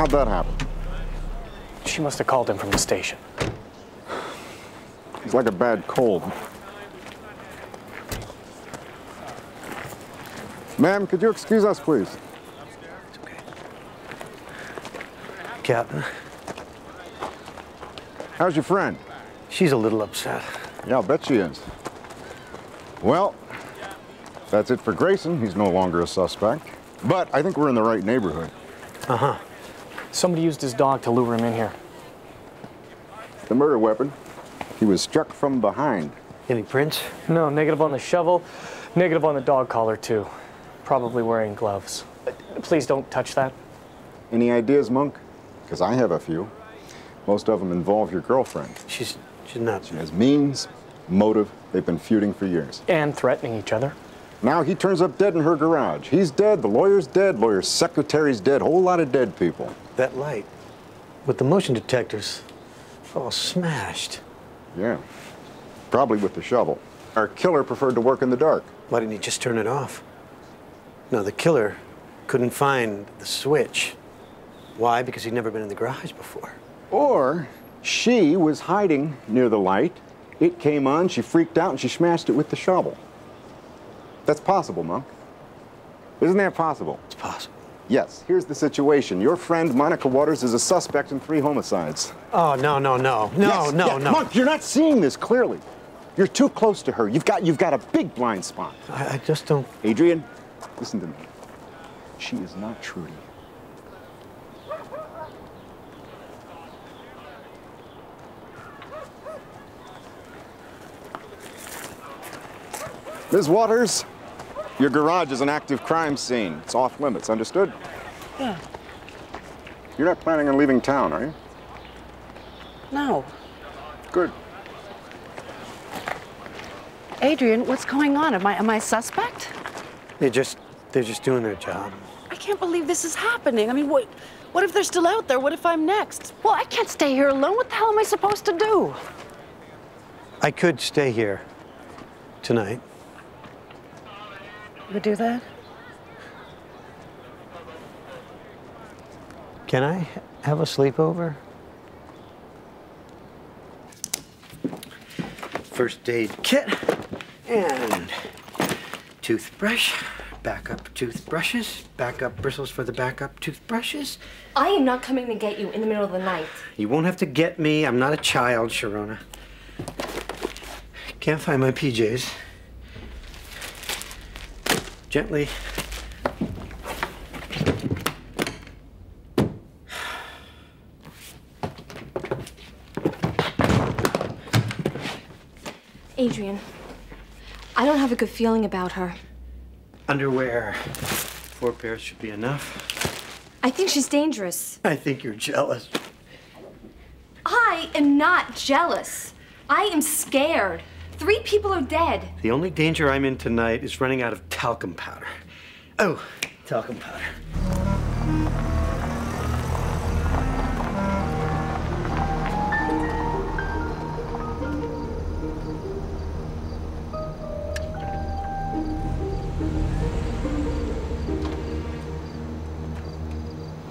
How'd that happen? She must have called him from the station. It's like a bad cold. Ma'am, could you excuse us, please? Captain, How's your friend? she's a little upset. Yeah, I'll bet she is. Well, that's it for Grayson. He's no longer a suspect. But I think we're in the right neighborhood. Uh-huh. Somebody used his dog to lure him in here. The murder weapon, he was struck from behind. Any prints? No, negative on the shovel, negative on the dog collar, too. Probably wearing gloves. Please don't touch that. Any ideas, Monk? Because I have a few. Most of them involve your girlfriend. She's she's nuts. She has means, motive. They've been feuding for years. And threatening each other. Now he turns up dead in her garage. He's dead, the lawyer's dead, lawyer's secretary's dead, whole lot of dead people. That light with the motion detectors all smashed. Yeah. Probably with the shovel. Our killer preferred to work in the dark. Why didn't he just turn it off? No, the killer couldn't find the switch. Why? Because he'd never been in the garage before. Or she was hiding near the light. It came on, she freaked out, and she smashed it with the shovel. That's possible, Monk. Isn't that possible? It's possible. Yes. Here's the situation. Your friend, Monica Waters, is a suspect in three homicides. Oh no no no no Yes, no yeah, no! Monk, you're not seeing this clearly. You're too close to her. You've got, you've got a big blind spot. I, I just don't. Adrian, listen to me. She is not Trudy. Ms. Waters, your garage is an active crime scene. It's off limits, understood? Yeah. You're not planning on leaving town, are you? No. Good. Adrian, what's going on? Am I am I a suspect? They just they're just doing their job. I can't believe this is happening. I mean, what what if they're still out there? What if I'm next? Well, I can't stay here alone. What the hell am I supposed to do? I could stay here tonight. You would do that? Can I have a sleepover? First aid kit and toothbrush, backup toothbrushes, backup bristles for the backup toothbrushes. I am not coming to get you in the middle of the night. You won't have to get me. I'm not a child, Sharona. Can't find my PJs. Gently. Adrian, I don't have a good feeling about her. Underwear. Four pairs should be enough. I think she's dangerous. I think you're jealous. I am not jealous. I am scared. Three people are dead. The only danger I'm in tonight is running out of talcum powder. Oh, talcum powder.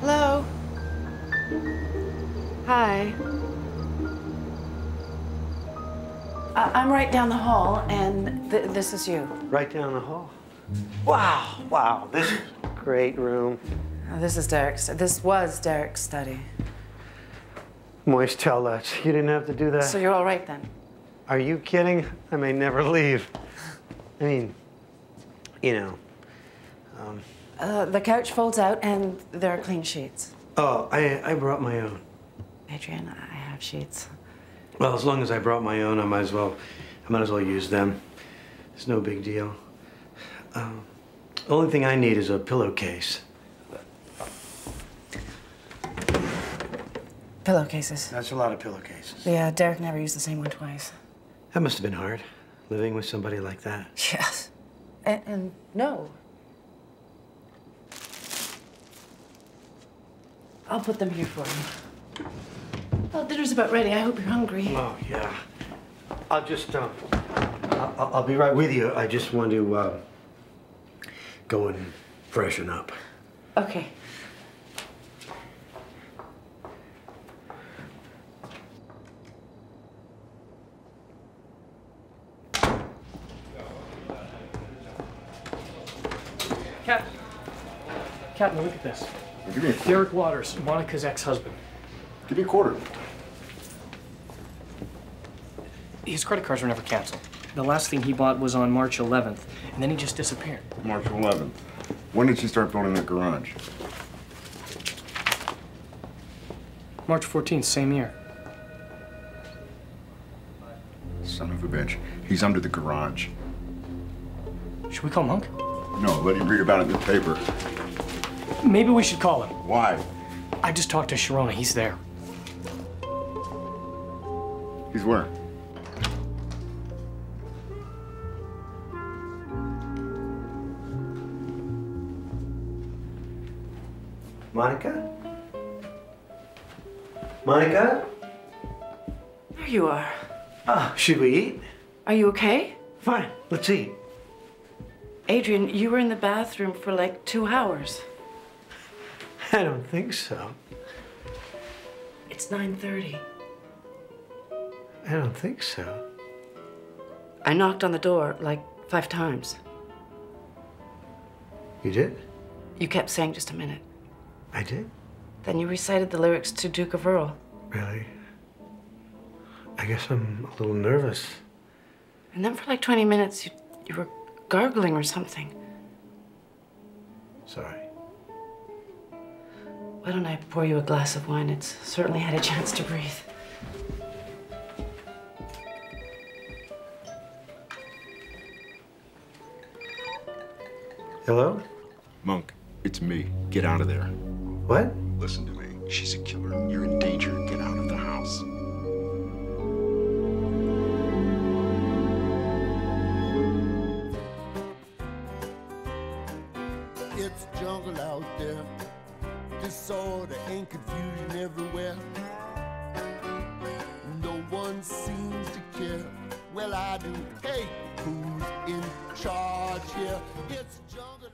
Hello. Hi. Uh, I'm right down the hall, and th- this is you. Right down the hall. Wow, wow, this is a great room. Uh, this is Derek's. This was Derek's study. Moist towelettes. You didn't have to do that. So you're all right then? Are you kidding? I may never leave. I mean, you know. Um, Uh, the couch folds out, and there are clean sheets. oh, I, I brought my own. Adrian, I have sheets. Well, as long as I brought my own, I might as well, I might as well use them. It's no big deal. Um, the only thing I need is a pillowcase. Pillowcases. That's a lot of pillowcases. Yeah, Derek never used the same one twice. That must have been hard, living with somebody like that. Yes. And, and no. I'll put them here for you. Well, dinner's about ready. I hope you're hungry. Oh, yeah. I'll just, um, I'll, I'll be right with you. I just want to, uh, go and freshen up. Okay. Captain. Captain, look at this. Give me a. Derek Waters, Monica's ex-husband. Give me a quarter. His credit cards were never canceled. The last thing he bought was on March 11th, and then he just disappeared. March 11th. When did she start building that garage? March 14th, same year. Son of a bitch. He's under the garage. Should we call Monk? No, let him read about it in the paper. Maybe we should call him. Why? I just talked to Sharona. He's there. He's where? Monica? Monica? There you are. Ah, should we eat? Are you okay? Fine, let's eat. Adrian, you were in the bathroom for like two hours. I don't think so. It's 9.30. I don't think so. I knocked on the door like five times. You did? You kept saying just a minute. I did? Then you recited the lyrics to Duke of Earl. Really? I guess I'm a little nervous. And then for like 20 minutes, you, you were gargling or something. Sorry. Why don't I pour you a glass of wine? It's certainly had a chance to breathe. Hello? Monk, it's me. Get out of there. What? Listen to me. She's a killer. You're in danger. Get out of the house. It's jungle out there. Disorder and confusion everywhere. No one seems to care. Well, I do. Hey, who's in charge here? It's jungle out